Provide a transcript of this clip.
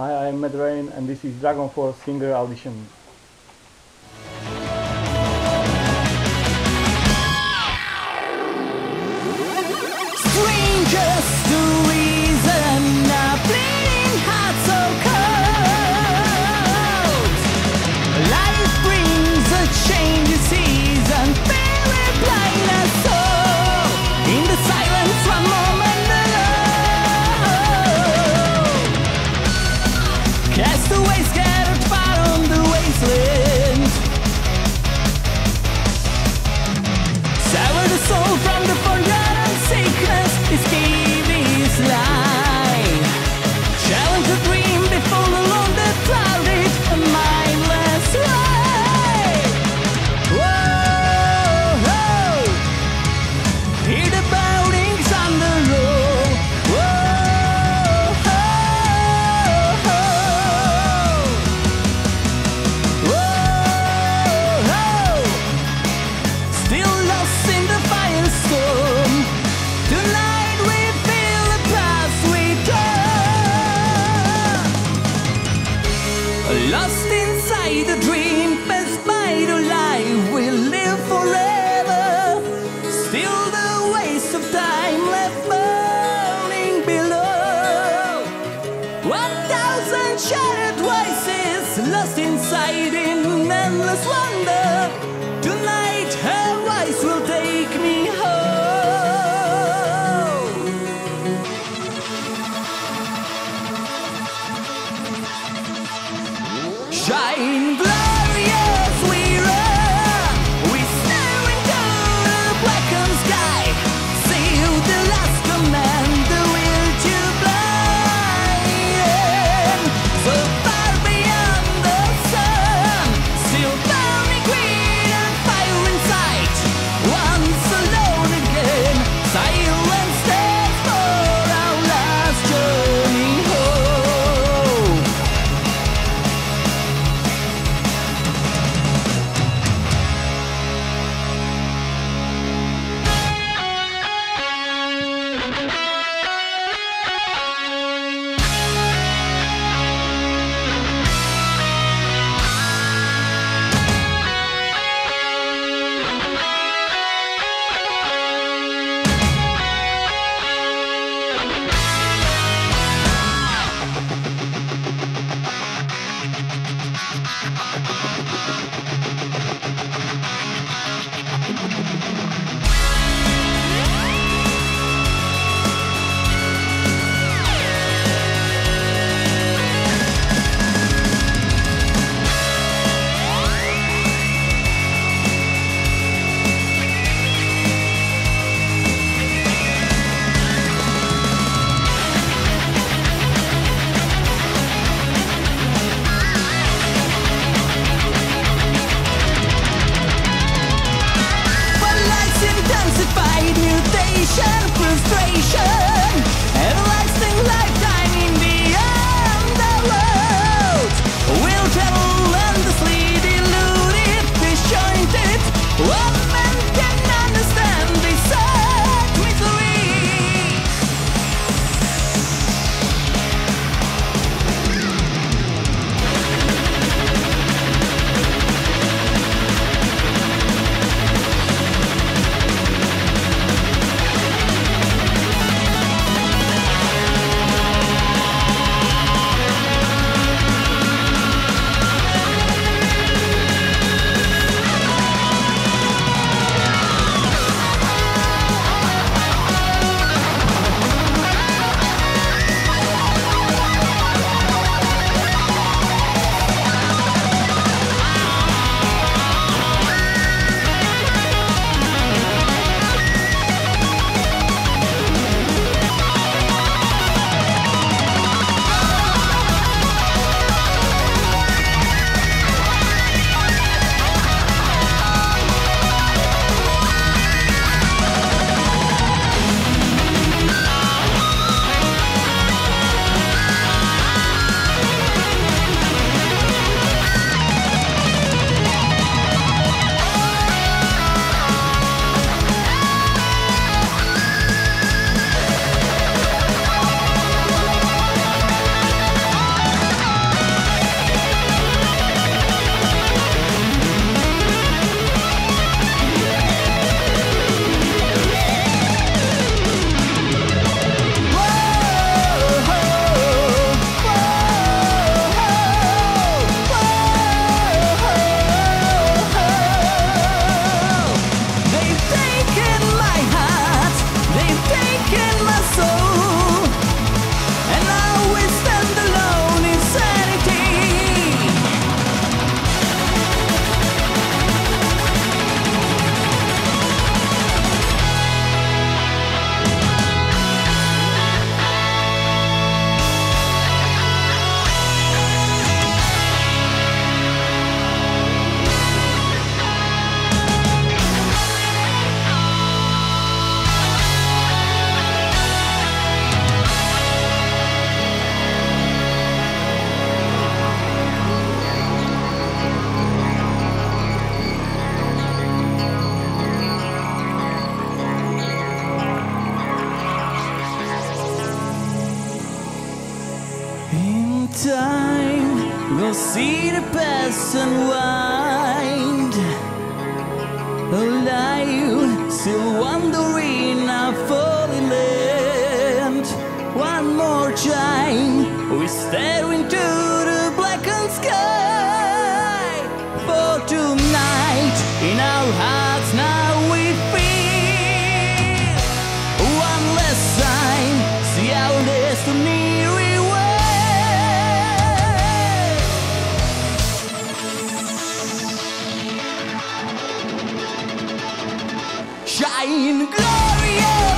Hi, I am Matt Rain and this is DragonForce Singer Audition. uncharted voices lost inside in endless wonder. See the past unwind. Alive, still wandering our falling land. One more time, we stare into shine glorious.